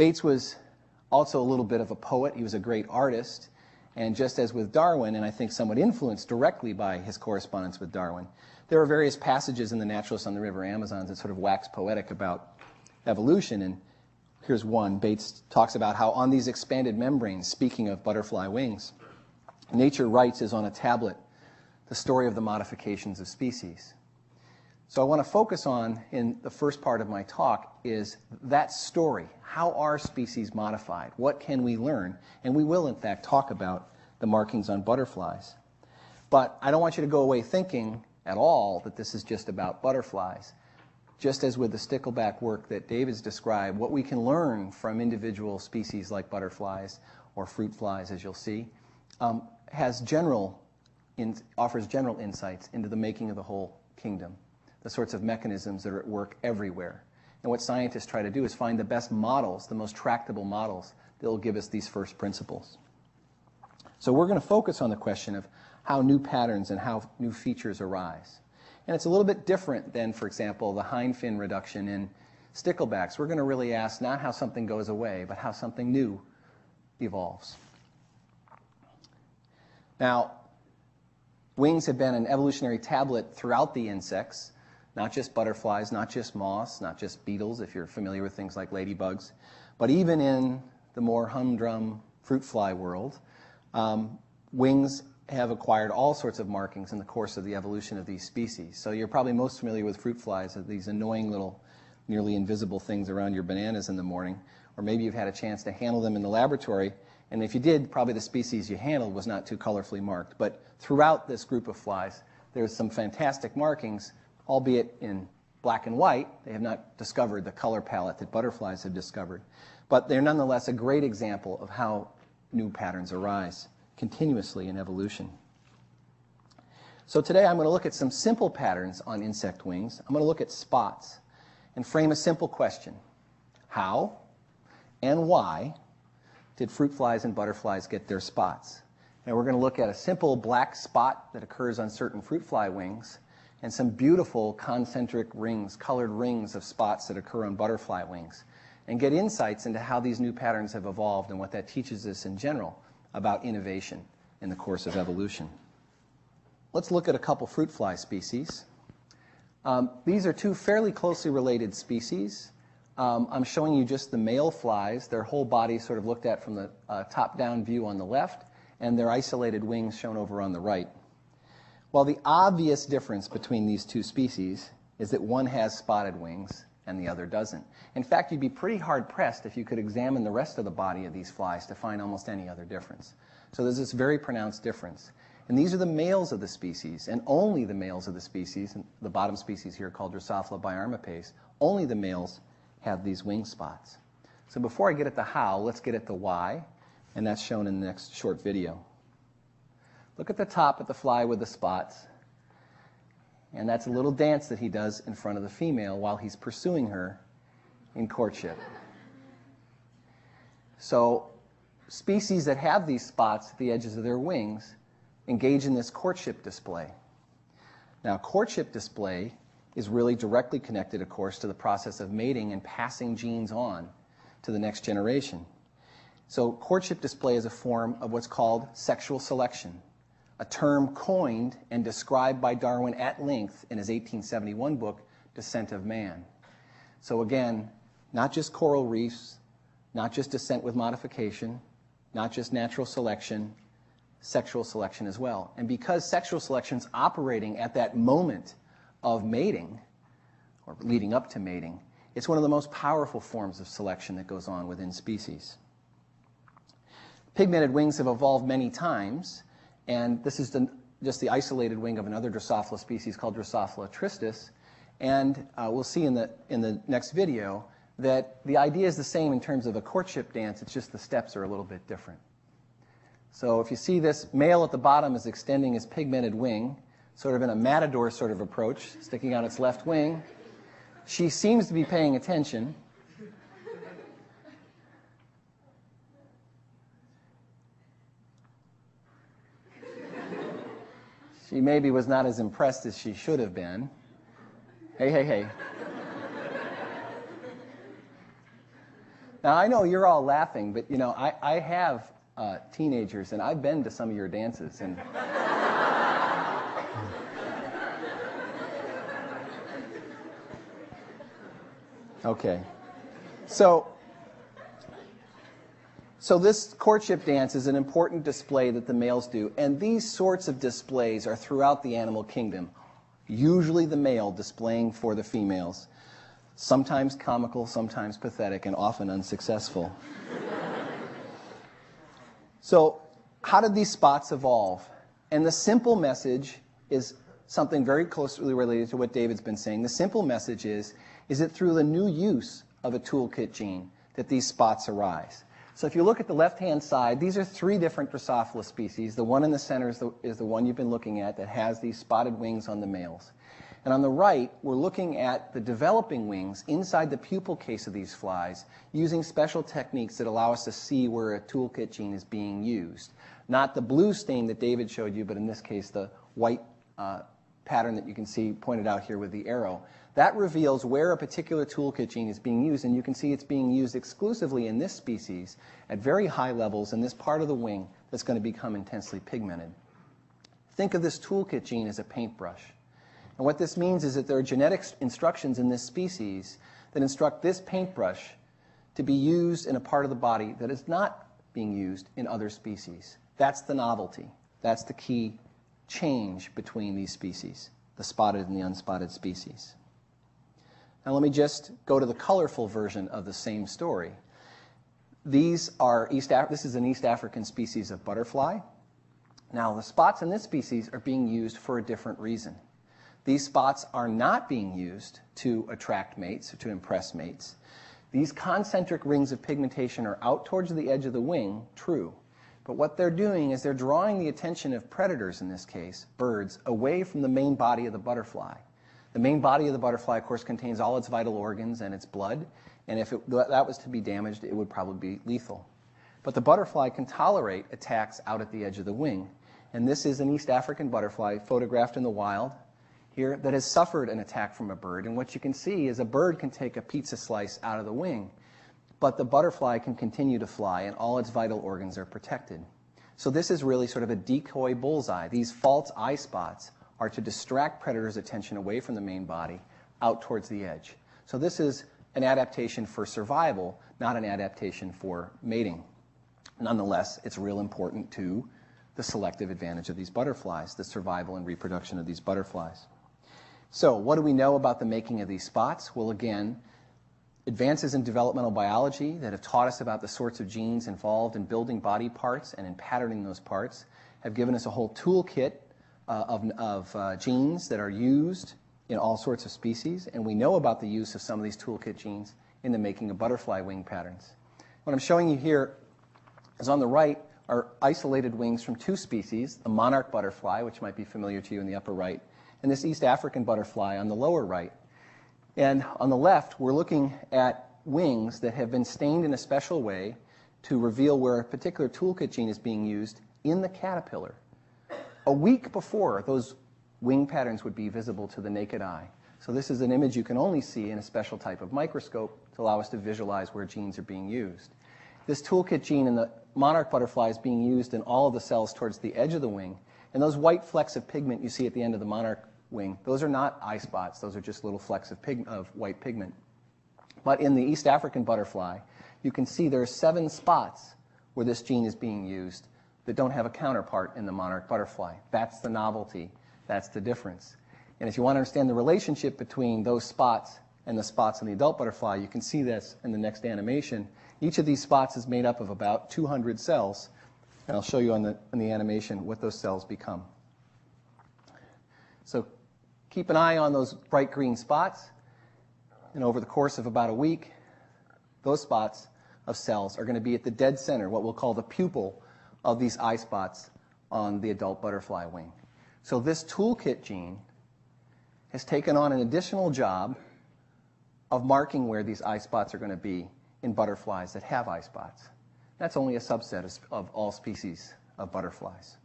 Bates was also a little bit of a poet. He was a great artist. And just as with Darwin, and I think somewhat influenced directly by his correspondence with Darwin, there are various passages in the Naturalist on the River Amazons that sort of wax poetic about evolution. And here's one. Bates talks about how on these expanded membranes, speaking of butterfly wings, nature writes as on a tablet the story of the modifications of species. So I want to focus on, in the first part of my talk, is that story. How are species modified? What can we learn? And we will, in fact, talk about the markings on butterflies. But I don't want you to go away thinking at all that this is just about butterflies. Just as with the stickleback work that David's described, what we can learn from individual species like butterflies or fruit flies, as you'll see, um, has general in, offers general insights into the making of the whole kingdom, the sorts of mechanisms that are at work everywhere. And what scientists try to do is find the best models, the most tractable models that will give us these first principles. So we're going to focus on the question of how new patterns and how new features arise. And it's a little bit different than, for example, the hind fin reduction in sticklebacks. We're going to really ask not how something goes away, but how something new evolves. Now, wings have been an evolutionary tablet throughout the insects, not just butterflies, not just moths, not just beetles, if you're familiar with things like ladybugs, but even in the more humdrum fruit fly world, um, wings have acquired all sorts of markings in the course of the evolution of these species. So you're probably most familiar with fruit flies, these annoying little, nearly invisible things around your bananas in the morning, or maybe you've had a chance to handle them in the laboratory. And if you did, probably the species you handled was not too colorfully marked. But throughout this group of flies, there's some fantastic markings, albeit in black and white. They have not discovered the color palette that butterflies have discovered. But they're nonetheless a great example of how new patterns arise continuously in evolution. So today I'm going to look at some simple patterns on insect wings. I'm going to look at spots and frame a simple question. How and why did fruit flies and butterflies get their spots? And we're going to look at a simple black spot that occurs on certain fruit fly wings and some beautiful concentric rings, colored rings of spots that occur on butterfly wings, and get insights into how these new patterns have evolved and what that teaches us in general about innovation in the course of evolution. Let's look at a couple fruit fly species. Um, these are two fairly closely related species. Um, I'm showing you just the male flies, their whole body sort of looked at from the uh, top-down view on the left, and their isolated wings shown over on the right. Well, the obvious difference between these two species is that one has spotted wings and the other doesn't. In fact, you'd be pretty hard pressed if you could examine the rest of the body of these flies to find almost any other difference. So there's this very pronounced difference. And these are the males of the species, and only the males of the species, the bottom species here called Drosophila biarmipes, only the males have these wing spots. So before I get at the how, let's get at the why, and that's shown in the next short video. Look at the top at the fly with the spots. And that's a little dance that he does in front of the female while he's pursuing her in courtship. So, species that have these spots at the edges of their wings engage in this courtship display. Now, courtship display is really directly connected, of course, to the process of mating and passing genes on to the next generation. So, courtship display is a form of what's called sexual selection a term coined and described by Darwin at length in his 1871 book, Descent of Man. So again, not just coral reefs, not just descent with modification, not just natural selection, sexual selection as well. And because sexual selection is operating at that moment of mating, or leading up to mating, it's one of the most powerful forms of selection that goes on within species. Pigmented wings have evolved many times, and this is the, just the isolated wing of another Drosophila species called Drosophila tristis. And uh, we'll see in the, in the next video that the idea is the same in terms of a courtship dance, it's just the steps are a little bit different. So if you see this male at the bottom is extending his pigmented wing, sort of in a matador sort of approach, sticking out its left wing. She seems to be paying attention. She maybe was not as impressed as she should have been. Hey, hey, hey. Now, I know you're all laughing, but you know, I, I have uh, teenagers, and I've been to some of your dances. And okay, so so this courtship dance is an important display that the males do, and these sorts of displays are throughout the animal kingdom. Usually, the male displaying for the females sometimes comical, sometimes pathetic, and often unsuccessful. so, how did these spots evolve? And the simple message is something very closely related to what David's been saying. The simple message is is it through the new use of a toolkit gene that these spots arise? So if you look at the left-hand side, these are three different Drosophila species. The one in the center is the, is the one you've been looking at that has these spotted wings on the males. And on the right, we're looking at the developing wings inside the pupal case of these flies using special techniques that allow us to see where a toolkit gene is being used. Not the blue stain that David showed you, but in this case, the white uh, pattern that you can see pointed out here with the arrow. That reveals where a particular toolkit gene is being used, and you can see it's being used exclusively in this species at very high levels in this part of the wing that's going to become intensely pigmented. Think of this toolkit gene as a paintbrush. And what this means is that there are genetic instructions in this species that instruct this paintbrush to be used in a part of the body that is not being used in other species. That's the novelty. That's the key change between these species, the spotted and the unspotted species. Now let me just go to the colorful version of the same story. These are East Af- this is an East African species of butterfly. Now the spots in this species are being used for a different reason. These spots are not being used to attract mates or to impress mates. These concentric rings of pigmentation are out towards the edge of the wing, true. But what they're doing is they're drawing the attention of predators, in this case, birds, away from the main body of the butterfly. The main body of the butterfly, of course, contains all its vital organs and its blood, and if it, that was to be damaged, it would probably be lethal. But the butterfly can tolerate attacks out at the edge of the wing. And this is an East African butterfly photographed in the wild here that has suffered an attack from a bird. And what you can see is a bird can take a pizza slice out of the wing, but the butterfly can continue to fly and all its vital organs are protected. So this is really sort of a decoy bullseye. These false eye spots are to distract predators' attention away from the main body out towards the edge. So this is an adaptation for survival, not an adaptation for mating. Nonetheless, it's real important to the selective advantage of these butterflies, the survival and reproduction of these butterflies. So, what do we know about the making of these spots? Well, again, advances in developmental biology that have taught us about the sorts of genes involved in building body parts and in patterning those parts have given us a whole toolkit uh, of, of uh, genes that are used in all sorts of species, and we know about the use of some of these toolkit genes in the making of butterfly wing patterns. What I'm showing you here is on the right are isolated wings from two species, the monarch butterfly, which might be familiar to you in the upper right, and this East African butterfly on the lower right. And on the left, we're looking at wings that have been stained in a special way to reveal where a particular toolkit gene is being used in the caterpillar. A week before, those wing patterns would be visible to the naked eye. So this is an image you can only see in a special type of microscope to allow us to visualize where genes are being used. This toolkit gene in the monarch butterfly is being used in all of the cells towards the edge of the wing. And those white flecks of pigment you see at the end of the monarch wing. Those are not eye spots. Those are just little flecks of, pig, of white pigment. But in the East African butterfly, you can see there are seven spots where this gene is being used that don't have a counterpart in the monarch butterfly. That's the novelty. That's the difference. And if you want to understand the relationship between those spots and the spots in the adult butterfly, you can see this in the next animation. Each of these spots is made up of about 200 cells, and I'll show you on the, in the animation what those cells become. So Keep an eye on those bright green spots. And over the course of about a week, those spots of cells are going to be at the dead center, what we'll call the pupil of these eye spots on the adult butterfly wing. So this toolkit gene has taken on an additional job of marking where these eye spots are going to be in butterflies that have eye spots. That's only a subset of all species of butterflies.